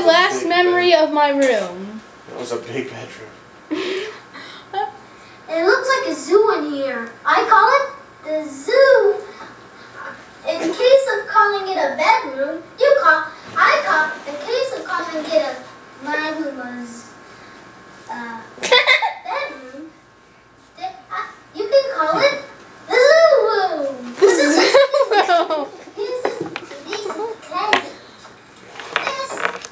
my last memory of my room. That was a big bedroom. It looks like a zoo in here. I call it the zoo. In case of calling it a bedroom, you call. In case of calling it a my room was uh, bedroom. th- uh, You can call it the zoo room. This is this is candy. This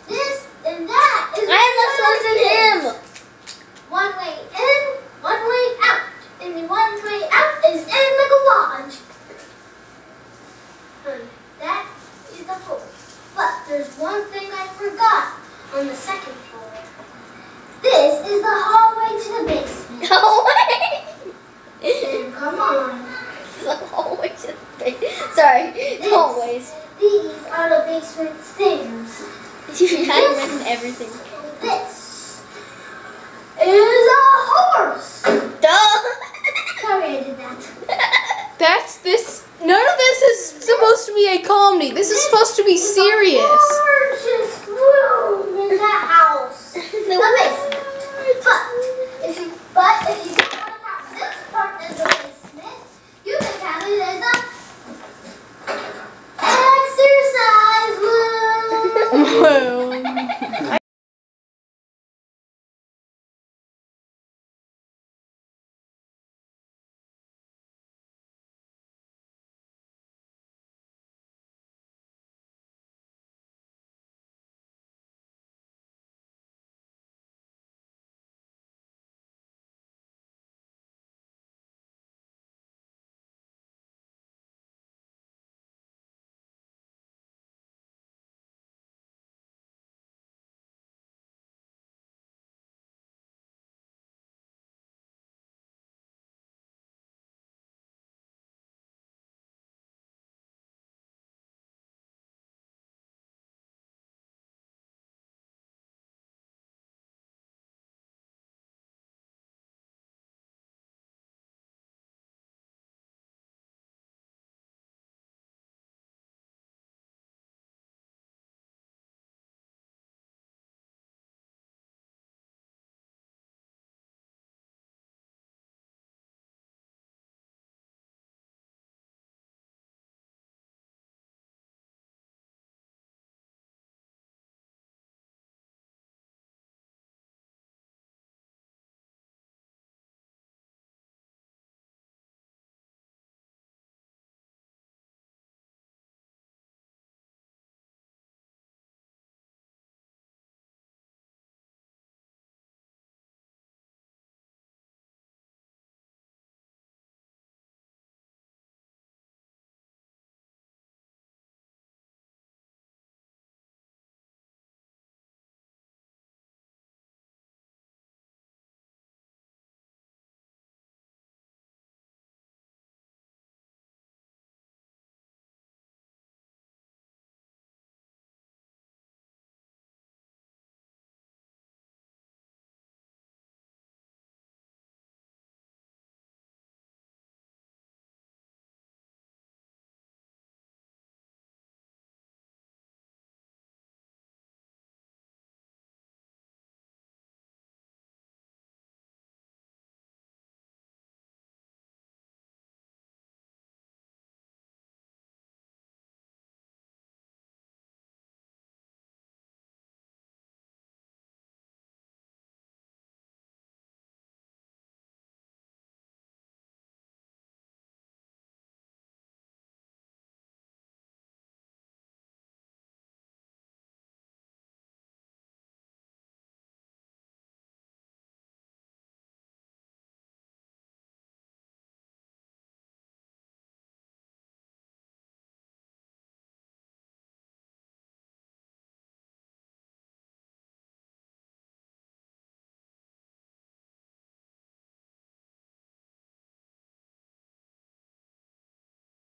this and that is. I am not supposed him. One way in, one way out. And the one way out is in the garage. And that is the floor. But there's one thing I forgot on the second floor. This is the hallway to the basement. No And come on. The hallway to the basement. Sorry, This- always. These are the basement stairs. You had written everything. This is a horse. Duh. Sorry I did that. That's this. None of this is supposed to be a comedy. This is supposed to be serious.